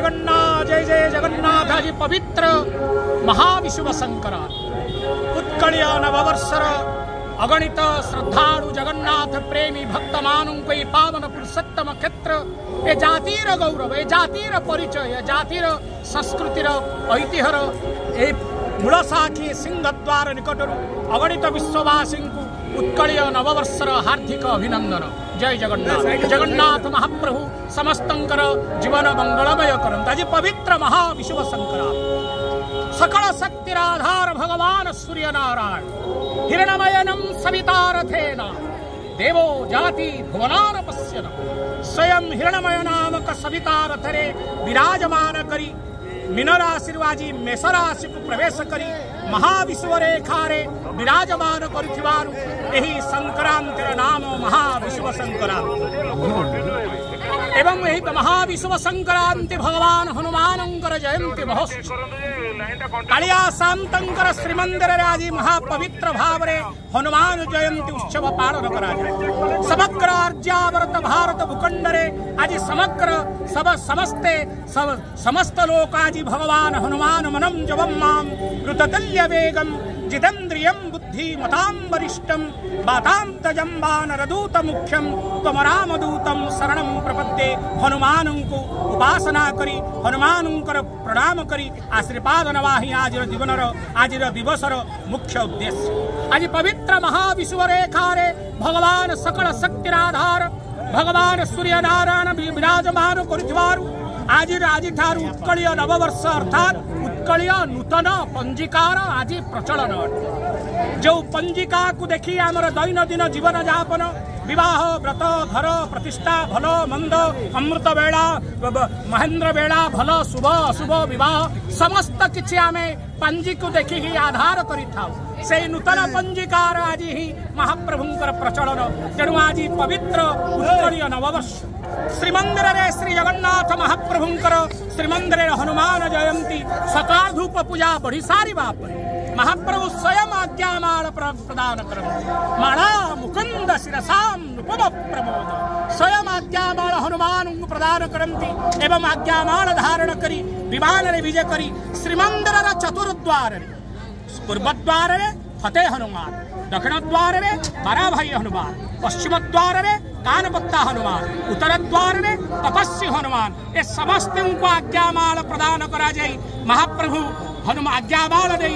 ଜଗନ୍ନାଥ ଜୟ ଜୟ ଜଗନ୍ନାଥ ଆଜି ପବିତ୍ର ମହାବିଶୁଭ ସଂକ୍ରାନ୍ତି ଉତ୍କଳୀୟ ନବବର୍ଷର ଅଗଣିତ ଶ୍ରଦ୍ଧାଳୁ ଜଗନ୍ନାଥ ପ୍ରେମୀ ଭକ୍ତମାନଙ୍କୁ ଏହି ପାବନ ପୁରୁଷୋତ୍ତମ କ୍ଷେତ୍ର ଏ ଜାତିର ଗୌରବ ଏ ଜାତିର ପରିଚୟ ଏ ଜାତିର ସଂସ୍କୃତିର ଐତିହ୍ୟର ଏହି ମୂଳ ସାକ୍ଷୀ ସିଂହଦ୍ୱାର ନିକଟରୁ ଅଗଣିତ ବିଶ୍ୱବାସୀଙ୍କୁ ଉତ୍କଳୀୟ ନବବର୍ଷର ହାର୍ଦ୍ଦିକ जय जगन्नाथ। जगन्नाथ महाप्रभु, समस्तंकर, जीवन मंगलमय करंताजी पवित्र महाविश्व संकरा सकल शक्ति आधार भगवान सूर्य नारायण हिरणमयनम सवितारथेन। देवो जाति भुवनान पश्यन स्वयं हिरणमय नामक सवितारथरे विराजमान करी मीनर आशीर्वादी मेष राशि को प्रवेश करी महाविश्व रेखारे विराजमान महाविश्व एही एवं यही महाविश्व संक्रांति भगवान हनुमानंकर जयंती महोत्सव। कालिया शांतंकर श्रीमंदिर आदि महापवित्र भाव रे हनुमान जयंती उत्सव पालन कराए समग्र अर्जावर्त भारत भूखंड रे आज समग्र सब समस्ते सब समस्त लोक आज भगवान हनुमान मनम जवम मृत ऋततल्य वेगम जितेन्द्रियम जितेन्द्रियं बुद्धिमतां वरिष्ठं बातान्तजं वानरदूतमुख्यं त्वमरामदूतं शरणं प्रपद्ये हनुमानंको उपासना करी, हनुमानंकर प्रणाम करी आशीर्वाद नवा ही आज जीवन आज दिवसर मुख्य उद्देश्य। आज पवित्र महाविश्वरेखारे भगवान सकल शक्ति आधार भगवान सूर्य नारायण विराजमान कर आज आज ठार उत्कलीय नववर्ष अर्थात ଉତ୍କଳୀୟ ନବବର୍ଷ ଅର୍ଥାତ୍ ଉତ୍କଳୀୟ ନୂତନ ପଞ୍ଜିକାର ଆଜି ପ୍ରଚଳନ ଅଟେ। ଯେଉଁ ପଞ୍ଜିକାକୁ ଦେଖି ଆମର ଦୈନନ୍ଦିନ ଜୀବନ ଯାପନ ବିବାହ ବ୍ରତ ଘର ପ୍ରତିଷ୍ଠା ଭଲ ମନ୍ଦ ଅମୃତ ବେଳା ମହେନ୍ଦ୍ର ବେଳା ଭଲ ଶୁଭ ଅଶୁଭ ବିବାହ ସମସ୍ତ କିଛି ଆମେ ପାଞ୍ଜିକୁ ଦେଖିକି ଆଧାର କରିଥାଉ। ସେଇ ନୂତନ ପଞ୍ଜିକାର ଆଜି ହିଁ ମହାପ୍ରଭୁଙ୍କର ପ୍ରଚଳନ। ତେଣୁ ଆଜି ପବିତ୍ର ଉତ୍କଳୀୟ ନବବର୍ଷ। ଶ୍ରୀମନ୍ଦିରରେ ଶ୍ରୀ ଜଗନ୍ନାଥ ମହାପ୍ରଭୁଙ୍କର ଶ୍ରୀମନ୍ଦିରରେ ହନୁମାନ ଜୟନ୍ତୀ ସକାଧୂପ ପୂଜା ବଢି ସାରିବା ପରେ ମହାପ୍ରଭୁ ସ୍ୱୟଂ ଆଜ୍ଞାମାଳ ପ୍ରଦାନ କରନ୍ତି ମାଳା ମୁକୁନ୍ଦ ଶିରସାಂ ନୃପମ ପ୍ରମୋଦ ସ୍ୱୟଂ ଆଜ୍ଞାମାଳ ହନୁମାନଙ୍କୁ ପ୍ରଦାନ କରନ୍ତି ଏବଂ ଆଜ୍ଞାମାଳ ଧାରଣ କରି ବିମାନରେ ବିଜେ फतेह हनुमान दक्षिण द्वार रे बारा भाई हनुमान पश्चिम द्वार रे कानपत्ता हनुमान उत्तर द्वार रे तपस्वी हनुमान ए समस्त आज्ञामाल प्रदान करा महाप्रभु हनुमान आज्ञामाल दे